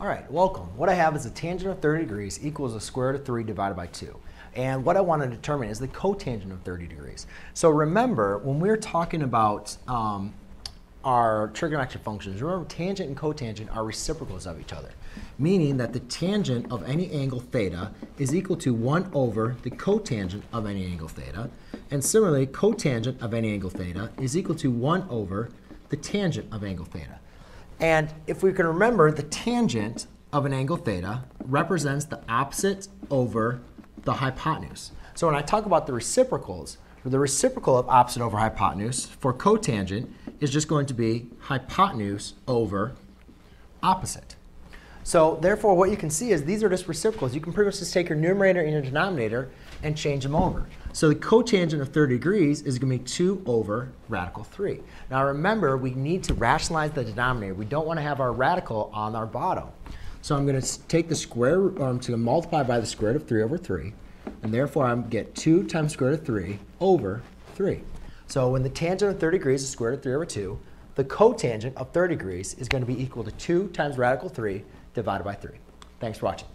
All right, welcome. What I have is a tangent of 30 degrees equals the square root of 3 divided by 2. And what I want to determine is the cotangent of 30 degrees. So remember, when we're talking about um, our trigonometric functions, remember tangent and cotangent are reciprocals of each other, meaning that the tangent of any angle theta is equal to 1 over the cotangent of any angle theta. And similarly, cotangent of any angle theta is equal to 1 over the tangent of angle theta. And if we can remember, the tangent of an angle theta represents the opposite over the hypotenuse. So when I talk about the reciprocals, the reciprocal of opposite over hypotenuse for cotangent is just going to be hypotenuse over opposite. So therefore, what you can see is these are just reciprocals. You can pretty much just take your numerator and your denominator and change them over. So the cotangent of 30 degrees is going to be 2 over radical 3. Now remember, we need to rationalize the denominator. We don't want to have our radical on our bottom. So I'm going to take the square, I'm going to multiply by the square root of 3 over 3. And therefore, I'm get 2 times square root of 3 over 3. So when the tangent of 30 degrees is square root of 3 over 2, the cotangent of 30 degrees is going to be equal to 2 times radical 3 divided by 3. Thanks for watching.